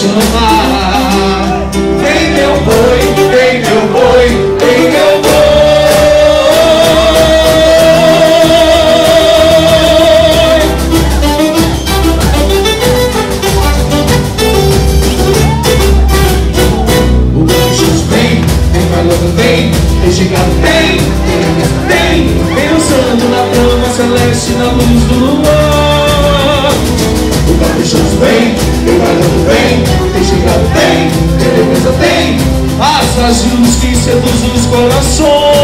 chamar. Vem meu boi, vem meu boi, vem meu boi. O Jesus vem, vem falando vem, tem chegado vem, vem, dançando na cama celeste na luz do luar. Vem, tem vem, tem asas de luz os corações.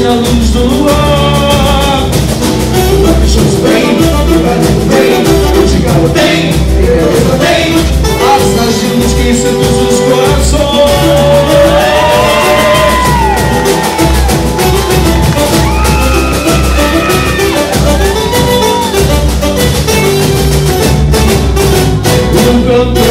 Na luz do luar. O Caprichoso vem, vem parando bem chegando bem, defesa tem Asas de luz que seduz os corações. Um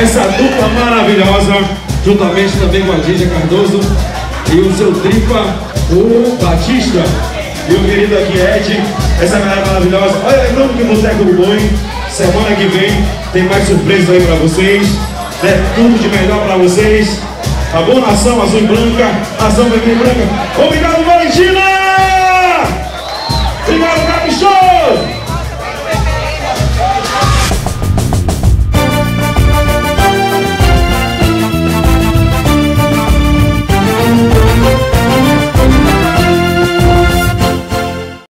essa dupla maravilhosa, juntamente também com a Dígia Cardoso e o seu tripa, o Batista. E o querido aqui, Ed, essa galera maravilhosa. Olha, lembrando que o Boteco do Boi, semana que vem, tem mais surpresas aí pra vocês. Né? Tudo de melhor pra vocês. Tá bom, nação azul e branca, nação vermelha e branca. Obrigado, Valentina!